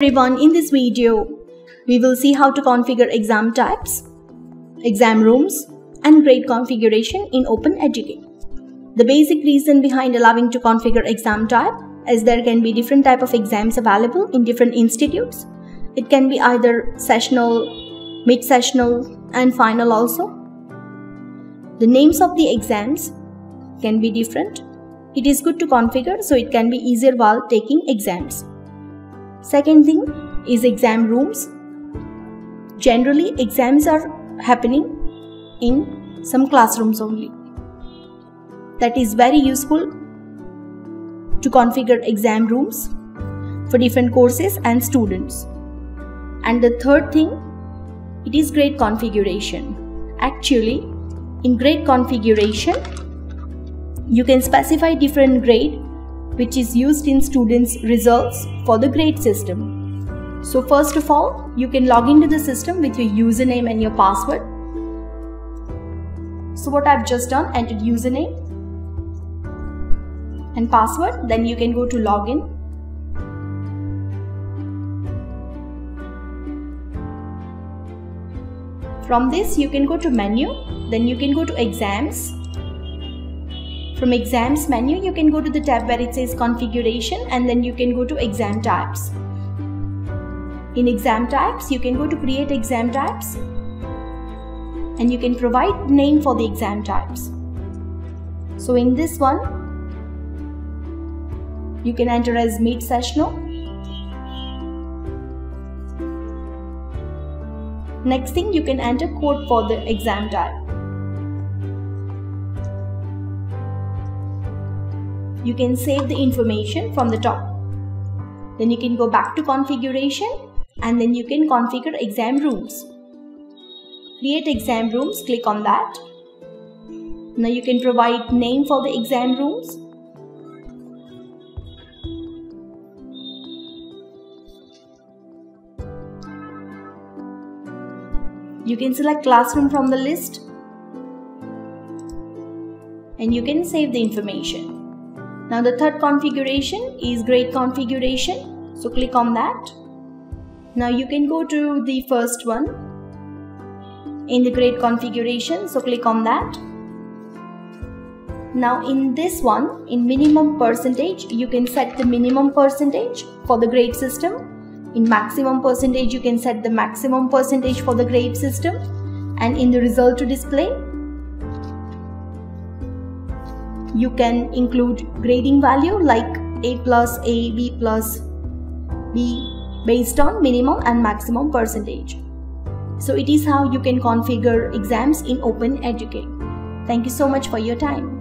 everyone, in this video, we will see how to configure exam types, exam rooms, and grade configuration in OpenEduCat. The basic reason behind allowing to configure exam type is there can be different type of exams available in different institutes. It can be either sessional, mid-sessional, and final also. The names of the exams can be different. It is good to configure so it can be easier while taking exams. Second thing is exam rooms. Generally, exams are happening in some classrooms only. That is very useful to configure exam rooms for different courses and students. And the third thing, it is grade configuration. Actually, in grade configuration, you can specify different grade which is used in students' results for the grade system. So first of all, you can log into the system with your username and your password. So what I've just done, entered username and password, then you can go to login. From this, you can go to menu, then you can go to exams from exams menu, you can go to the tab where it says configuration and then you can go to exam types. In exam types, you can go to create exam types and you can provide name for the exam types. So in this one, you can enter as mid-sessional. Next thing, you can enter code for the exam type. You can save the information from the top. Then you can go back to configuration and then you can configure exam rooms. Create exam rooms, click on that. Now you can provide name for the exam rooms. You can select classroom from the list and you can save the information. Now the third configuration is grade configuration. So click on that. Now you can go to the first one in the grade configuration. So click on that. Now in this one, in minimum percentage, you can set the minimum percentage for the grade system. In maximum percentage, you can set the maximum percentage for the grade system. And in the result to display, you can include grading value like A plus A, B plus B based on minimum and maximum percentage. So it is how you can configure exams in OpenEduCat. Thank you so much for your time.